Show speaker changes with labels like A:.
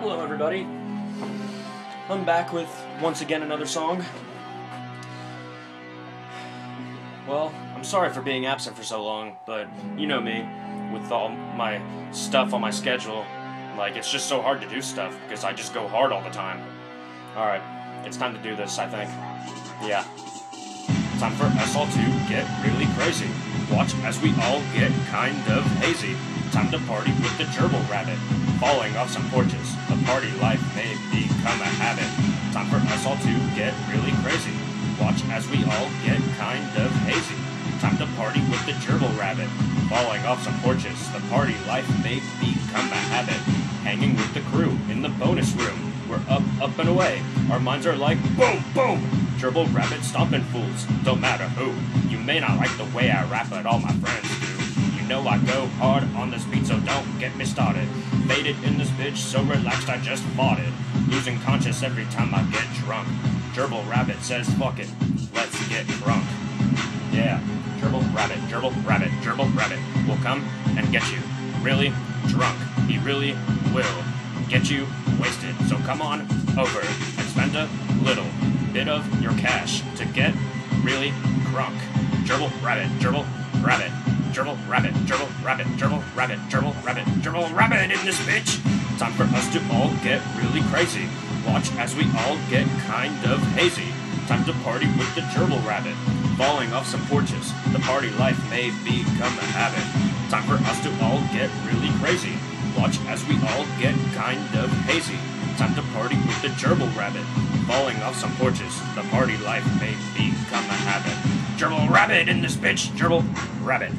A: Hello, everybody. I'm back with once again another song. Well, I'm sorry for being absent for so long, but you know me, with all my stuff on my schedule, like it's just so hard to do stuff because I just go hard all the time. Alright, it's time to do this, I think. Yeah. Time for us all to get really crazy. Watch as we all get kind of hazy. Time to party with the gerbil rabbit. Falling off some porches. The party life may become a habit. Time for us all to get really crazy. Watch as we all get kind of hazy. Time to party with the gerbil rabbit. Falling off some porches. The party life may become a habit. Hanging with the crew in the bonus room. We're up, up and away. Our minds are like boom, boom. Gerbil rabbit stomping fools. Don't matter who. You may not like the way I rap, but all my friends know I go hard on this beat, so don't get me started. Faded in this bitch, so relaxed I just bought it. Losing conscious every time I get drunk. Gerbil rabbit says fuck it. Let's get drunk. Yeah. Gerbil rabbit, gerbil rabbit, gerbil rabbit will come and get you. Really drunk. He really will get you wasted. So come on over and spend a little bit of your cash to get really drunk. Gerbil rabbit, gerbil rabbit, gerbil rabbit, gerbil rabbit, gerbil rabbit, gerbil rabbit, gerbil rabbit in this bitch. Time for us to all get really crazy. Watch as we all get kind of hazy. Time to party with the gerbil rabbit. Falling off some porches, the party life may become a habit. Time for us to all get really crazy. Watch as we all get kind of hazy. Time to party with the gerbil rabbit. Falling off some porches, the party life may become a habit. Gerbil rabbit in this bitch, gerbil rabbit.